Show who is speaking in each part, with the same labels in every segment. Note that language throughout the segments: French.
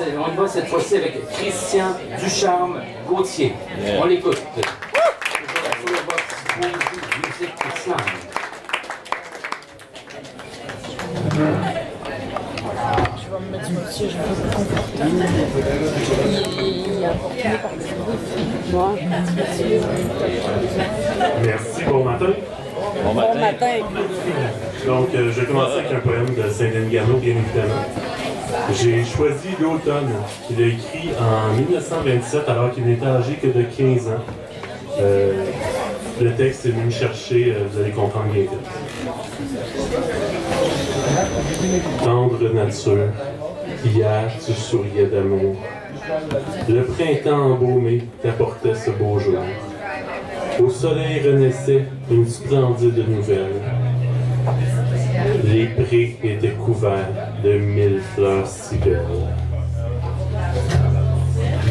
Speaker 1: on y va cette fois-ci avec Christian Ducharme Gauthier. On l'écoute.
Speaker 2: Je vais me mettre siège un peu confortable.
Speaker 3: Merci, bon matin.
Speaker 4: Bon
Speaker 2: Bon
Speaker 4: matin.
Speaker 3: Donc, euh, je vais commencer avec un poème de Saint-Denis-Gano, bien évidemment. J'ai choisi l'automne qu'il a écrit en 1927, alors qu'il n'était âgé que de 15 ans. Euh, le texte est venu me chercher, euh, vous allez comprendre bien. Tendre nature, hier tu souriais d'amour. Le printemps embaumé t'apportait ce beau jour. Au soleil renaissait une splendide nouvelle. Les prés étaient couverts de mille fleurs si belles,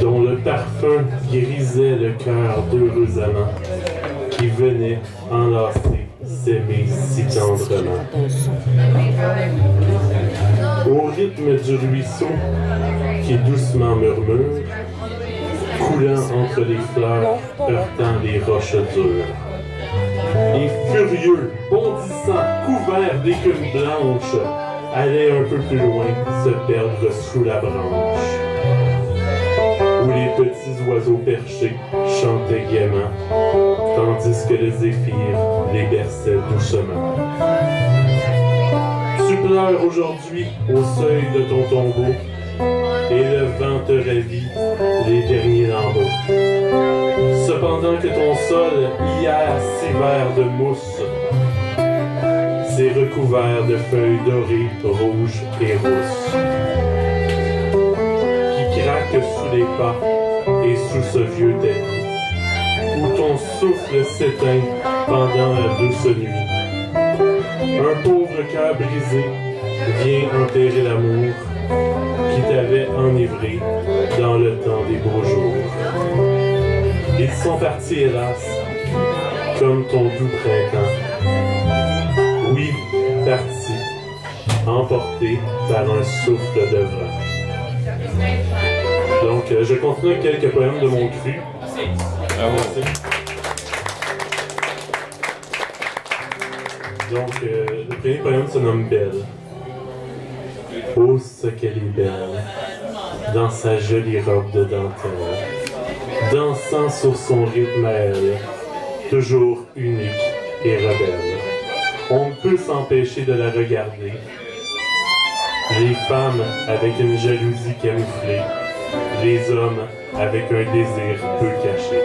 Speaker 3: dont le parfum grisait le cœur d'heureux amants qui venaient enlacer, s'aimer si tendrement. Au rythme du ruisseau qui doucement murmure, coulant entre les fleurs, heurtant les roches dures. Et furieux, bondissant, couvert d'écume blanche, allait un peu plus loin se perdre sous la branche. Où les petits oiseaux perchés chantaient gaiement, tandis que le zéphyr les berçait doucement. Tu pleures aujourd'hui au seuil de ton tombeau, et le vent te ravit les derniers sol, hier si vert de mousse, s'est recouvert de feuilles dorées, rouges et rousses, qui craquent sous les pas et sous ce vieux tapis, où ton souffle s'éteint pendant la douce nuit. Un pauvre cœur brisé vient enterrer l'amour qui t'avait enivré dans le temps des beaux jours. Ils sont partis, hélas, comme ton doux printemps. Oui, partis, emportés par un souffle de vent. Donc, euh, je continue avec quelques poèmes de mon cru.
Speaker 4: Bravo.
Speaker 3: Donc, euh, le premier poème se nomme Belle. Oh, ce qu'elle est belle, dans sa jolie robe de dentelle, dansant sur son rythme toujours unique et rebelle. On ne peut s'empêcher de la regarder. Les femmes avec une jalousie camouflée, les hommes avec un désir peu caché.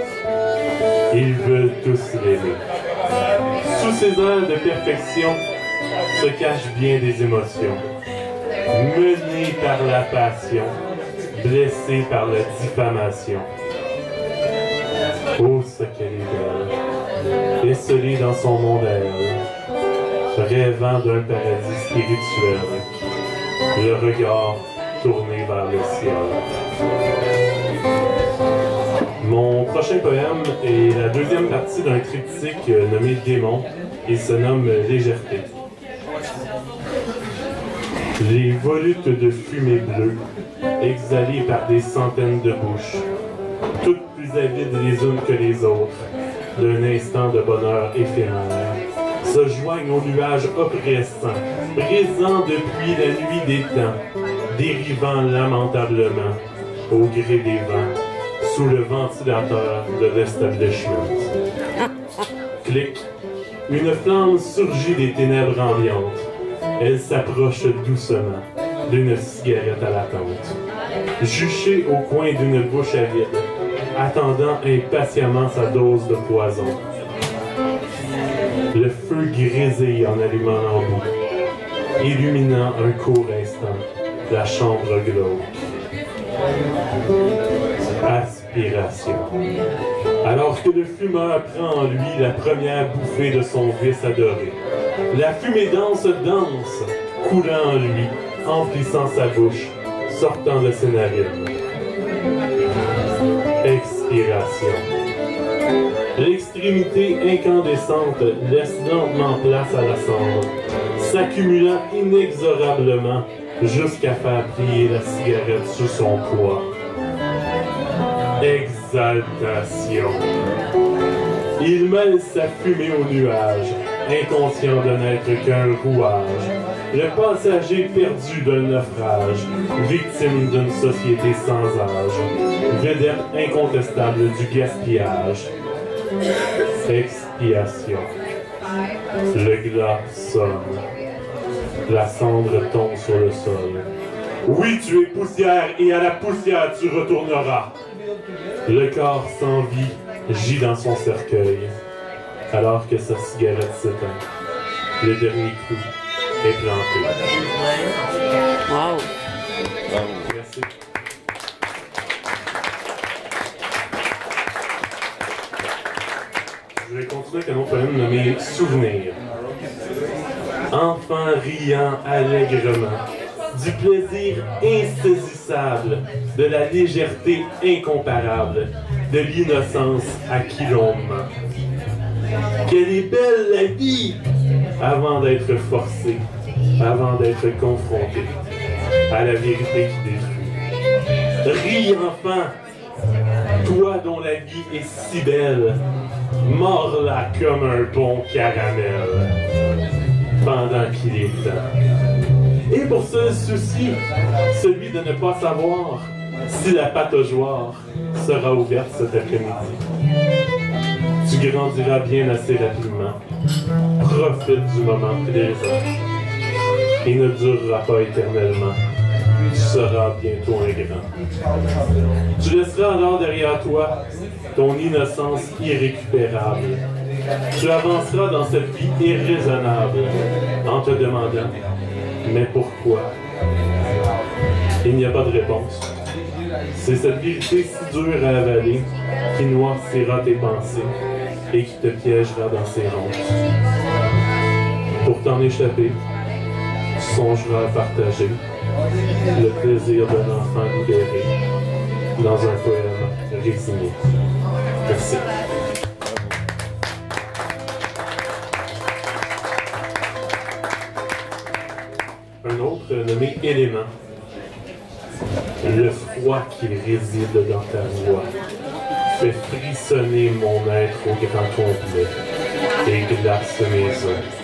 Speaker 3: Ils veulent tous l'aimer. Sous ces airs de perfection se cachent bien des émotions. Menés par la passion, blessés par la diffamation. Oh, ce qu'elle est belle, dans son monde à elle, rêvant d'un paradis spirituel, le regard tourné vers le ciel. Mon prochain poème est la deuxième partie d'un triptyque euh, nommé Démon. Il se nomme Légèreté. Les volutes de fumée bleue, exhalées par des centaines de bouches, toutes plus avides les unes que les autres, d'un instant de bonheur éphémère, se joignent aux nuages oppressants, présents depuis la nuit des temps, dérivant lamentablement au gré des vents, sous le ventilateur de l'establishment. Clic. Une flamme surgit des ténèbres ambiantes. Elle s'approche doucement d'une cigarette à l'attente. Juchée au coin d'une bouche avide, attendant impatiemment sa dose de poison. Le feu grésille en allumant l'embout, illuminant un court instant la chambre glauque. Aspiration. Alors que le fumeur prend en lui la première bouffée de son vice adoré, la fumée dense danse, coulant en lui, emplissant sa bouche, sortant de ses narines. L'extrémité incandescente laisse lentement place à la cendre, s'accumulant inexorablement jusqu'à faire plier la cigarette sous son poids. Exaltation. Il mêle sa fumée au nuage, inconscient de n'être qu'un rouage, le passager perdu d'un naufrage, victime d'une société sans âge, vedette incontestable du gaspillage. Expiation. Le glas sonne. La cendre tombe sur le sol. Oui, tu es poussière et à la poussière tu retourneras. Le corps sans vie gît dans son cercueil, alors que sa cigarette s'éteint. Le dernier coup est planté.
Speaker 4: Wow.
Speaker 3: Merci. Je vais continuer avec un autre poème nommé Souvenir. Enfant riant allègrement, du plaisir insaisissable, de la légèreté incomparable, de l'innocence à qui l'on. Quelle est belle la vie avant d'être forcé, avant d'être confronté à la vérité qui détruit. Ris enfant, toi dont la vie est si belle, mords-la comme un bon caramel, pendant qu'il est temps. Et pour seul souci, celui de ne pas savoir si la pataugeoire sera ouverte cet après-midi. Tu grandiras bien assez rapidement. Profite du moment présent. Il ne durera pas éternellement. Tu seras bientôt un grand. Tu laisseras alors derrière toi ton innocence irrécupérable. Tu avanceras dans cette vie irraisonnable en te demandant Mais pourquoi Il n'y a pas de réponse. C'est cette vérité si dure à avaler qui noircira tes pensées et qui te piégera dans ses ronces. Pour t'en échapper, tu songeras à partager le plaisir d'un enfant libéré dans un poème résigné. Merci. Un autre nommé Élément. Le froid qui réside dans ta voix fait frissonner mon être au grand complet et glace mes os.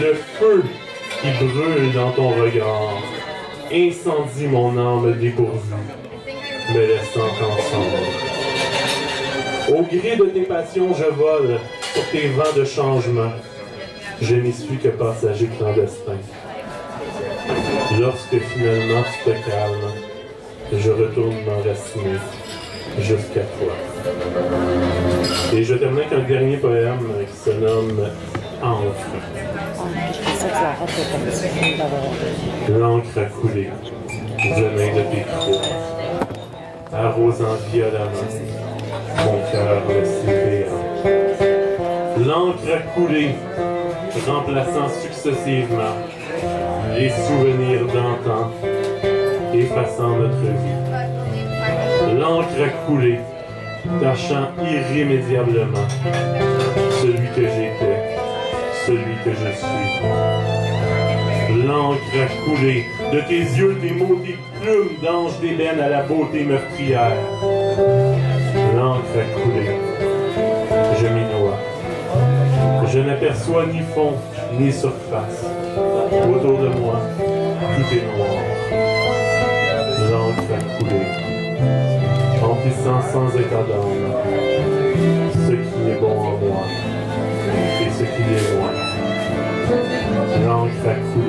Speaker 3: Le feu qui brûle dans ton regard incendie mon âme dépourvue, me laissant ensemble. Au gré de tes passions, je vole sur tes vents de changement. Je n'y suis que passager clandestin. Lorsque finalement tu te calmes, je retourne m'enraciner jusqu'à toi. Et je termine avec un dernier poème qui se nomme Encre. L'encre a coulé, venin de tes crocs, arrosant violemment mon cœur béant. L'encre a coulé, remplaçant successivement les souvenirs d'antan, effaçant notre vie. L'encre a coulé, tachant irrémédiablement celui que j'étais, celui que je suis. L'encre a coulé de tes yeux, tes mots, tes plumes d'ange d'ébène à la beauté meurtrière. L'encre a coulé. Je m'y. Je n'aperçois ni fond, ni surface. Moi, tout est noir. L'encre a coulé. Emplissant sans état d'âme ce qui est bon en moi et ce qui est loin. L'encre a coulé